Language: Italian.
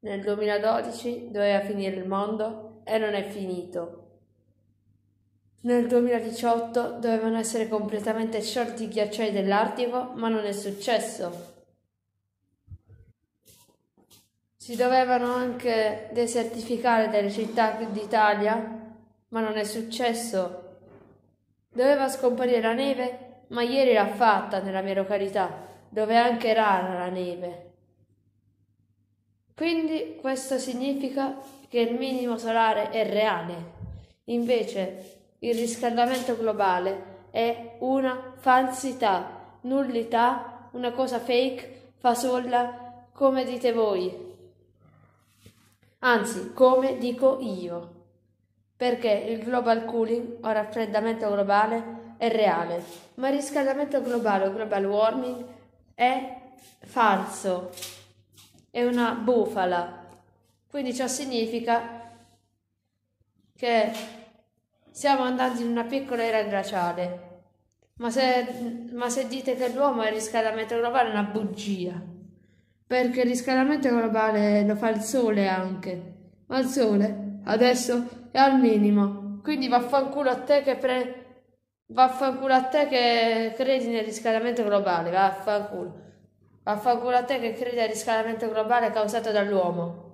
Nel 2012 doveva finire il mondo e non è finito. Nel 2018 dovevano essere completamente sciolti i ghiacciai dell'Artico, ma non è successo. Si dovevano anche desertificare delle città d'Italia, ma non è successo. Doveva scomparire la neve, ma ieri l'ha fatta nella mia località, dove è anche rara la neve. Quindi questo significa che il minimo solare è reale. Invece il riscaldamento globale è una falsità, nullità, una cosa fake, fasolla, come dite voi. Anzi, come dico io. Perché il global cooling o raffreddamento globale è reale, ma il riscaldamento globale o global warming è falso, è una bufala. Quindi ciò significa che siamo andati in una piccola era glaciale. Ma se, ma se dite che l'uomo è il riscaldamento globale è una bugia. Perché il riscaldamento globale lo fa il sole anche. Ma il sole adesso è al minimo. Quindi vaffanculo a te che pre... Vaffanculo a te che credi nel riscaldamento globale, vaffanculo. Vaffanculo a te che credi al riscaldamento globale causato dall'uomo.